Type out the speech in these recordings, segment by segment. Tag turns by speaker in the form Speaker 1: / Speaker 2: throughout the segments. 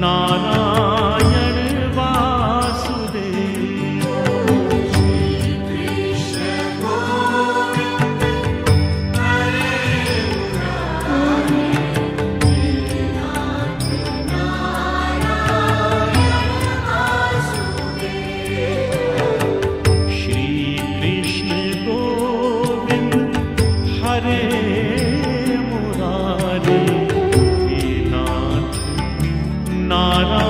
Speaker 1: not नारा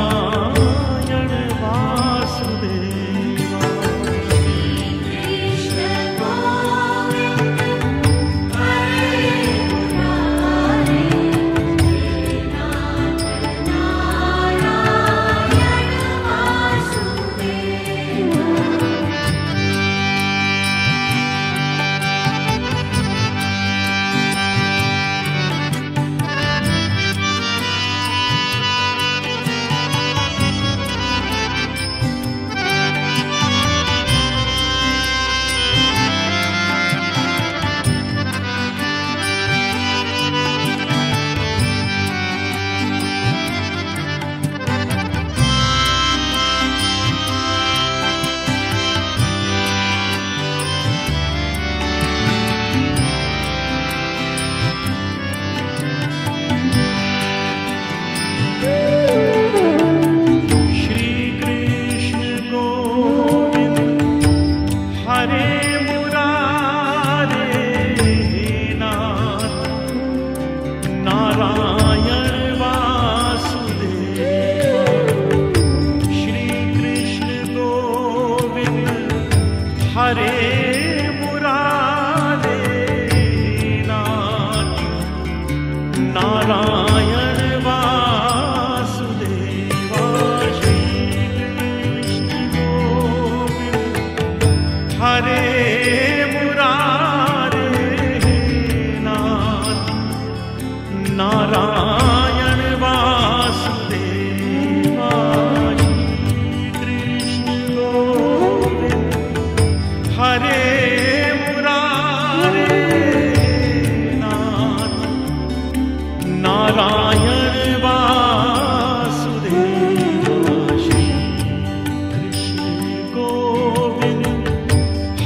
Speaker 1: Ram.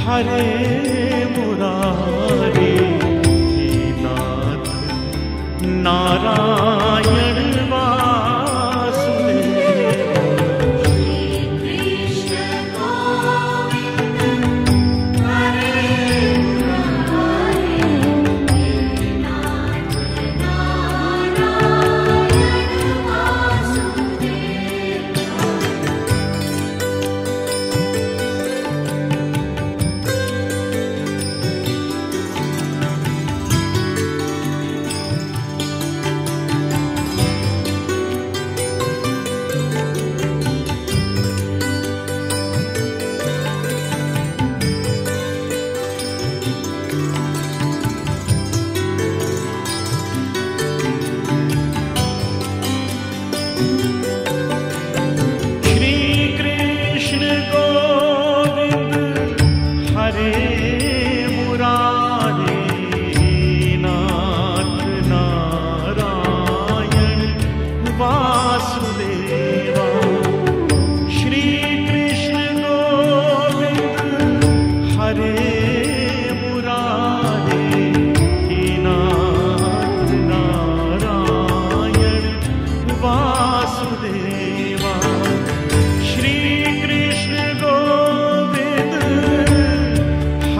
Speaker 1: हरे मुरारे नाथ नारायण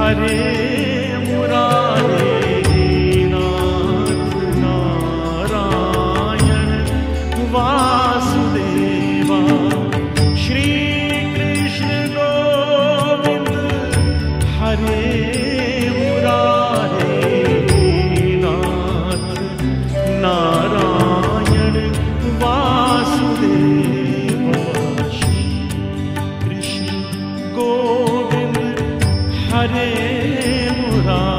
Speaker 1: हरे मुरारे नाथ नारायण वासुदेवा। हरे मुरा